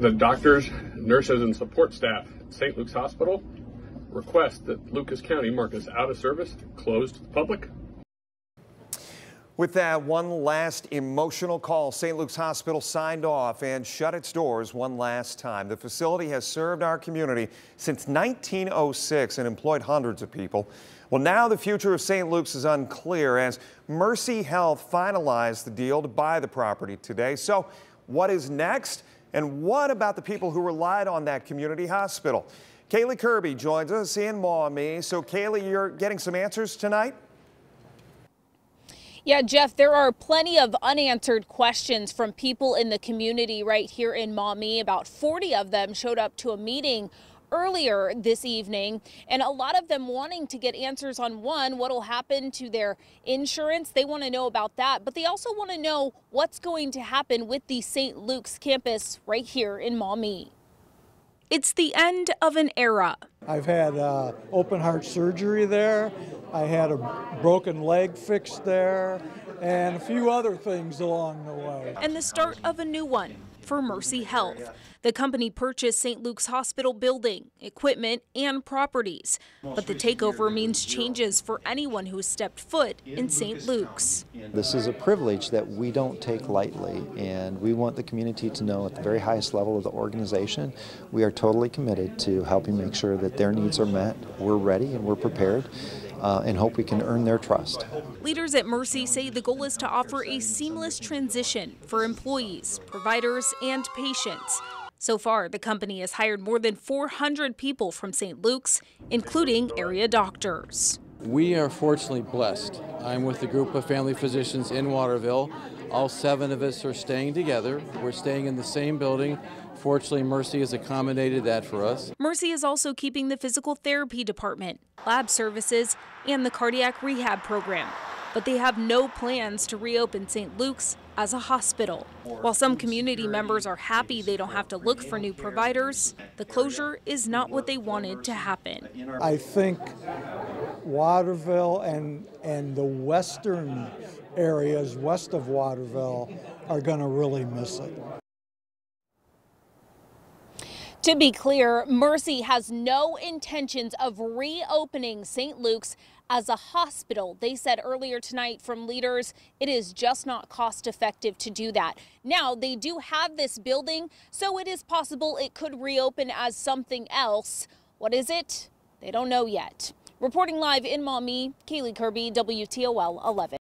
The doctors, nurses, and support staff at St. Luke's Hospital request that Lucas County mark as out of service, closed to the public. With that one last emotional call, St. Luke's Hospital signed off and shut its doors one last time. The facility has served our community since 1906 and employed hundreds of people. Well, now the future of St. Luke's is unclear as Mercy Health finalized the deal to buy the property today. So what is next? And what about the people who relied on that community hospital? Kaylee Kirby joins us in Maumee. So Kaylee, you're getting some answers tonight? Yeah, Jeff, there are plenty of unanswered questions from people in the community right here in Maumee. About 40 of them showed up to a meeting earlier this evening, and a lot of them wanting to get answers on one, what will happen to their insurance. They want to know about that, but they also want to know what's going to happen with the St. Luke's campus right here in Maumee. It's the end of an era. I've had uh, open heart surgery there. I had a broken leg fixed there and a few other things along the way. And the start of a new one for Mercy Health. The company purchased St. Luke's Hospital building, equipment, and properties. But the takeover means changes for anyone who has stepped foot in St. Luke's. This is a privilege that we don't take lightly, and we want the community to know at the very highest level of the organization, we are totally committed to helping make sure that their needs are met. We're ready and we're prepared. Uh, and hope we can earn their trust. Leaders at Mercy say the goal is to offer a seamless transition for employees, providers, and patients so far, the company has hired more than 400 people from St. Luke's, including area doctors. We are fortunately blessed. I'm with a group of family physicians in Waterville. All seven of us are staying together. We're staying in the same building. Fortunately, Mercy has accommodated that for us. Mercy is also keeping the physical therapy department, lab services, and the cardiac rehab program but they have no plans to reopen St. Luke's as a hospital. While some community members are happy they don't have to look for new providers, the closure is not what they wanted to happen. I think Waterville and, and the western areas west of Waterville are going to really miss it. To be clear, Mercy has no intentions of reopening St. Luke's as a hospital. They said earlier tonight from leaders, it is just not cost effective to do that. Now, they do have this building, so it is possible it could reopen as something else. What is it? They don't know yet. Reporting live in Maumee, Kaylee Kirby, WTOL 11.